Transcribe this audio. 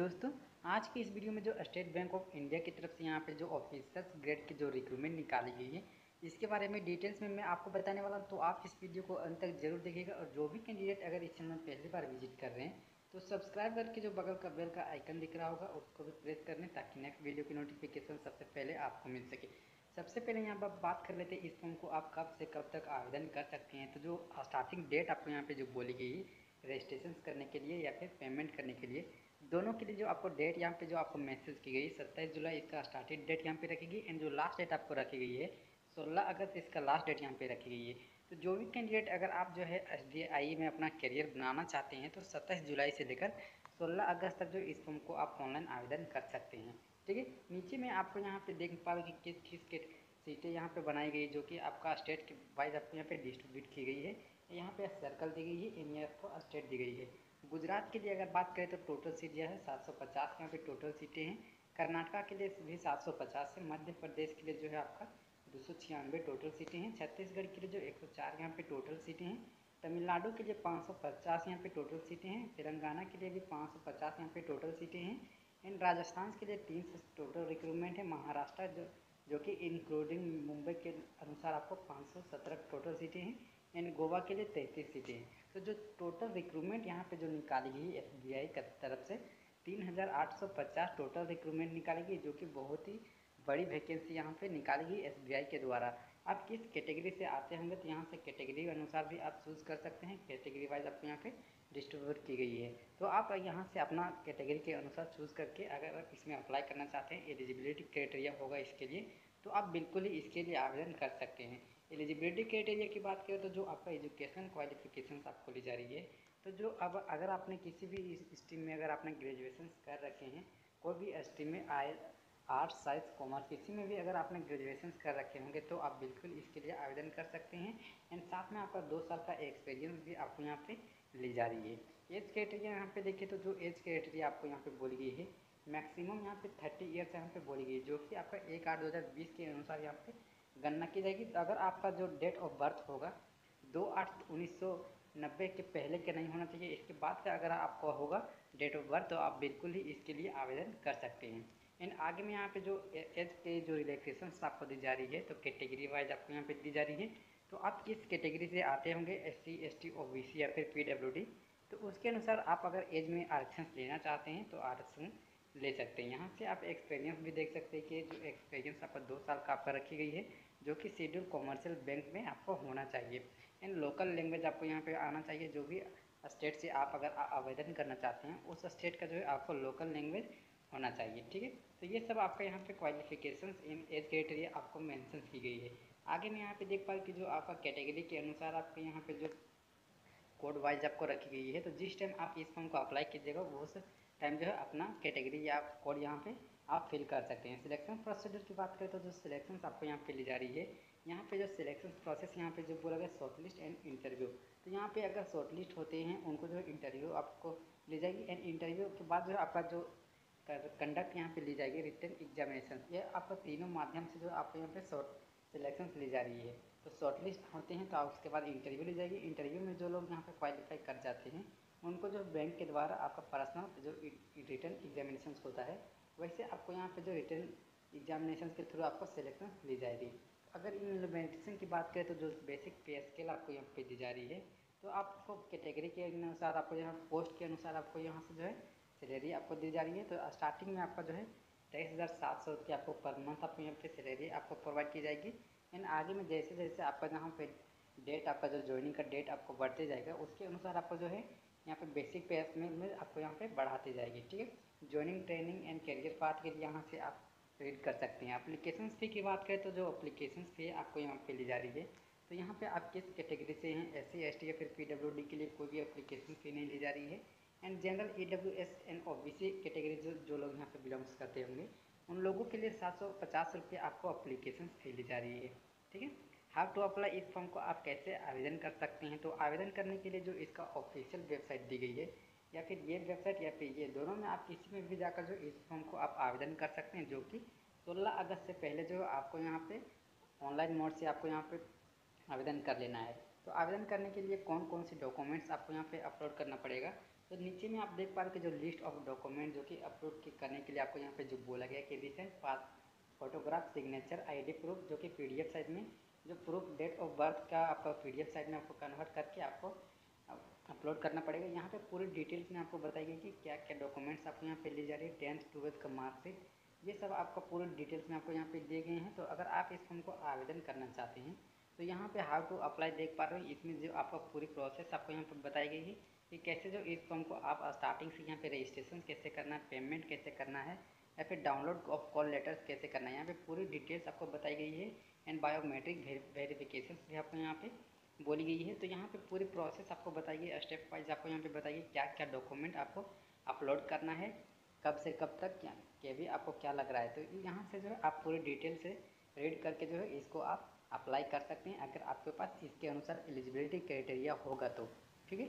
दोस्तों, आज की इस वीडियो में जो स्टेट बैंक ऑफ़ इंडिया की तरफ़ से यहाँ पे जो ऑफिसर्स ग्रेड की जो रिक्रूटमेंट निकाली गई है, इसके बारे में डिटेल्स में मैं आपको बताने वाला हूँ। तो आप इस वीडियो को अंत तक ज़रूर देखिएगा और जो भी कैंडिडेट अगर इस चैनल पहली बार विज़िट कर रहे हैं तो सब्सक्राइब करके जो बगल का बेल का आइकन दिख रहा होगा, उसको भी प्रेस कर लें ताकि नेक्स्ट वीडियो की नोटिफिकेशन सबसे पहले आपको मिल सके। सबसे पहले यहाँ पर बात कर लेते हैं, इस फॉर्म को आप कब से कब तक आवेदन कर सकते हैं? तो जो स्टार्टिंग डेट आपको यहाँ पे जो बोली गई है रजिस्ट्रेशन करने के लिए या फिर पेमेंट करने के लिए दोनों के लिए जो आपको डेट यहाँ पे जो आपको मैसेज की गई, सत्ताईस जुलाई इसका स्टार्टिंग डेट यहाँ पे रखी गई एंड जो लास्ट डेट आपको रखी गई है, सोलह अगस्त इसका लास्ट डेट यहाँ पे रखी गई है। तो जो भी कैंडिडेट अगर आप जो है एस में अपना करियर बनाना चाहते हैं तो सत्ताईस जुलाई से लेकर सोलह अगस्त तक जो इस फॉर्म को आप ऑनलाइन आवेदन कर सकते हैं। ठीक है? नीचे में आपको यहाँ पे देख पाओगे कि किस किस के सीटें यहाँ पे बनाई गई, जो कि आपका स्टेट के वाइज आपको यहाँ पे डिस्ट्रीब्यूट की गई है। यहाँ पे सर्कल दी गई है एन आपको स्टेट दी गई है। गुजरात के लिए अगर बात करें तो टोटल सीट जो है 750 यहाँ पे टोटल सीटें हैं। कर्नाटका के लिए भी 750 है। मध्य प्रदेश के लिए जो है आपका दो सौ छियानवे टोटल सीटें हैं। छत्तीसगढ़ के लिए जो 104 यहाँ पे टोटल सीटें हैं। तमिलनाडु के लिए 550 यहाँ पे टोटल सीटें हैं। तेलंगाना के लिए भी 550 यहाँ पे टोटल सीटें हैं। एंड राजस्थान के लिए तीन सौ टोटल रिक्रूटमेंट है। महाराष्ट्र जो जो कि इंक्लूडिंग मुंबई के अनुसार आपको 517 टोटल सीटें हैं। एंड गोवा के लिए तैंतीस सीटें हैं। तो जो टोटल रिक्रूटमेंट यहाँ पे जो निकाली गई एस बी आई की तरफ़ से, तीन हज़ार आठ सौ पचास टोटल रिक्रूटमेंट निकाली गई जो कि बहुत ही बड़ी वैकेंसी यहाँ पे निकाली गई एस बी आई के द्वारा। आप किस कैटेगरी से आते होंगे तो यहाँ से कैटेगरी के अनुसार भी आप चूज़ कर सकते हैं। कैटेगरी वाइज आपको यहाँ पे डिस्ट्रीब्यूट की गई है। तो आप यहाँ से अपना कैटेगरी के अनुसार चूज़ करके अगर इसमें अप्लाई करना चाहते हैं एलिजिबिलिटी क्राइटेरिया होगा इसके लिए तो आप बिल्कुल ही इसके लिए आवेदन कर सकते हैं। एलिजिबिलिटी क्राइटेरिया की बात करें तो जो आपका एजुकेशन क्वालिफिकेशन आपको ली जा रही है तो जो अब अगर आपने किसी भी स्ट्रीम में अगर आपने ग्रेजुएशन कर रखे हैं, कोई भी स्ट्रीम में आए आर्ट्स साइंस कॉमर्स किसी में भी अगर आपने ग्रेजुएशन कर रखे होंगे तो आप बिल्कुल इसके लिए आवेदन कर सकते हैं। एंड साथ में आपका दो साल का एक्सपीरियंस भी आपको यहाँ पे ली जा रही है। एज क्राइटेरिया यहाँ पे देखिए तो जो एज क्राइटेरिया आपको यहाँ पे बोली गई है मैक्सिमम यहाँ पे थर्टी ईयर्स यहाँ पे बोली गई है, जो कि आपका एक आठ दो हज़ार बीस के अनुसार यहाँ पे गणना की जाएगी। तो अगर आपका जो डेट ऑफ़ बर्थ होगा, दो आठ उन्नीस सौ नब्बे के पहले के नहीं होना चाहिए, इसके बाद का अगर आपका होगा डेट ऑफ़ बर्थ तो आप बिल्कुल ही इसके लिए आवेदन कर सकते हैं। एंड आगे में यहाँ पे जो एज के जो रिलैक्सेशन आपको दी जा रही है तो कैटेगरी वाइज आपको यहाँ पे दी जा रही है। तो आप किस कैटेगरी से आते होंगे S C S T O B C या फिर पी डब्ल्यू डी तो उसके अनुसार आप अगर एज में आरक्षण लेना चाहते हैं तो आरक्षण ले सकते हैं। यहाँ से आप एक्सपीरियंस भी देख सकते हैं कि जो एक्सपीरियंस आपका दो साल का आपका रखी गई है, जो कि शेड्यूल कॉमर्शियल बैंक में आपको होना चाहिए। एंड लोकल लैंग्वेज आपको यहाँ पे आना चाहिए, जो भी स्टेट से आप अगर आवेदन करना चाहते हैं, उस स्टेट का जो है आपको लोकल लैंग्वेज होना चाहिए, ठीक है? तो ये सब आपका यहाँ पे क्वालिफिकेशंस इन एज क्राइटेरिया आपको मेंशन की गई है। आगे मैं यहाँ पे देख पा कि जो आपका कैटेगरी के अनुसार आपके यहाँ पे जो कोड वाइज आपको रखी गई है तो जिस टाइम आप इस फॉर्म को अप्लाई कीजिएगा, उस टाइम जो है अपना कैटेगरी या कोड यहाँ पे आप फिल कर सकते हैं। सिलेक्शन प्रोसीजर की बात करें तो जो सिलेक्शन आपको यहाँ पे ली जा रही है, यहाँ पे जो सिलेक्शन प्रोसेस यहाँ पे जो बोला गया शॉर्ट लिस्ट एंड इंटरव्यू तो यहाँ पे अगर शॉर्ट लिस्ट होते हैं, उनको जो इंटरव्यू आपको ले जाएगी। एंड इंटरव्यू के बाद जो आपका जो कंडक्ट यहाँ पे ली जाएगी रिटर्न एग्जामिनेशन ये आपका तीनों माध्यम से जो आपको यहाँ पे शॉर्ट सिलेक्शन ली जा रही है। तो शॉर्ट लिस्ट होते हैं तो आप उसके बाद इंटरव्यू ली जाएगी। इंटरव्यू में जो लोग यहाँ पे क्वालिफाई कर जाते हैं, उनको जो बैंक के द्वारा आपका पर्सनल जो रिटर्न एग्जामिनेशन होता है, वैसे आपको यहाँ पे जो रिटर्न एग्जामिनेशन के थ्रू आपको सिलेक्शन ली जाएगी। अगर इम्प्लीमेंटेशन की बात करें तो जो बेसिक पे स्केल आपको यहाँ पे दी जा रही है तो आपको कैटेगरी के अनुसार आपको यहाँ पोस्ट के अनुसार आपको यहाँ से जो है सैलरी आपको दी जा रही है। तो स्टार्टिंग में आपका जो है, तेईस हज़ार सात सौ रुपये आपको पर मंथ आपको यहाँ पे सैलरी आपको प्रोवाइड की जाएगी। एंड आगे में जैसे जैसे आपका यहाँ पे डेट आपका जो ज्वाइनिंग का डेट आपको बढ़ते जाएगा, उसके अनुसार आपको जो है, यहाँ पे बेसिक पे में आपको यहाँ पे बढ़ाती जाएगी, ठीक है? Joining training and career path के लिए यहाँ से आप रीड कर सकते हैं। अप्लीकेशन फ़ी की बात करें तो जो अप्लीकेशन फ़ी आपको यहाँ पे ली जा रही है तो यहाँ पे आप किस कैटेगरी से हैं? एस सी एस टी या फिर पी डब्ल्यू डी के लिए कोई भी अप्लीकेशन फ़ी नहीं ली जा रही है। And general E W S and O B C category जो जो लोग यहाँ पे बिलोंग्स करते होंगे, उन लोगों के लिए सात सौ पचास रुपये आपको अप्लीकेशन फ़ी ली जा रही है। ठीक है? हाउ टू अप्लाई इस फॉर्म को आप कैसे आवेदन कर सकते हैं? तो आवेदन करने के लिए जो इसका ऑफिशियल वेबसाइट दी गई है, या फिर ये वेबसाइट या फिर ये दोनों में आप किसी में भी जाकर जो इस फॉर्म को आप आवेदन कर सकते हैं, जो कि 16 अगस्त से पहले जो आपको यहाँ पे ऑनलाइन मोड से आपको यहाँ पे आवेदन कर लेना है। तो आवेदन करने के लिए कौन कौन से डॉक्यूमेंट्स आपको यहाँ पे अपलोड करना पड़ेगा? तो नीचे में आप देख पा रहे हो जो लिस्ट ऑफ़ डॉक्यूमेंट जो कि अपलोड करने के लिए आपको यहाँ पे जो बोला गया कि recent pass photograph signature ID proof जो कि पीडीएफ साइज़ में, जो प्रूफ डेट ऑफ़ बर्थ का आपका पीडीएफ साइज़ में आपको कन्वर्ट करके आपको अपलोड करना पड़ेगा। यहाँ पे पूरी डिटेल्स में आपको बताई गई कि क्या क्या डॉक्यूमेंट्स आपको यहाँ पे ली जा रही है टेंथ ट्वेल्थ का मार्कशीट ये सब आपका पूरे डिटेल्स में आपको यहाँ पे दिए गए हैं। तो अगर आप इस फॉर्म को आवेदन करना चाहते हैं तो यहाँ पे हाउ टू अप्लाई देख पा रहे हो, इसमें जो आपका पूरी प्रोसेस आपको यहाँ पर बताई गई है कि कैसे जो इस फॉर्म को आप स्टार्टिंग से यहाँ पे रजिस्ट्रेशन कैसे करना है पेमेंट कैसे करना है, या फिर डाउनलोड ऑफ़ कॉल लेटर्स कैसे करना है, यहाँ पे पूरी डिटेल्स आपको बताई गई है एंड बायोमेट्रिक वेरिफिकेशन भी आपको यहाँ पे बोली गई है। तो यहाँ पे पूरी प्रोसेस आपको बताइए स्टेप वाइज आपको यहाँ पे बताइए क्या क्या डॉक्यूमेंट आपको अपलोड करना है, कब से कब तक, क्या के भी आपको क्या लग रहा है। तो यहाँ से जो है आप पूरी डिटेल से रीड करके जो है इसको आप अप्लाई कर सकते हैं। अगर आपके पास इसके अनुसार एलिजिबिलिटी क्राइटेरिया होगा तो ठीक है?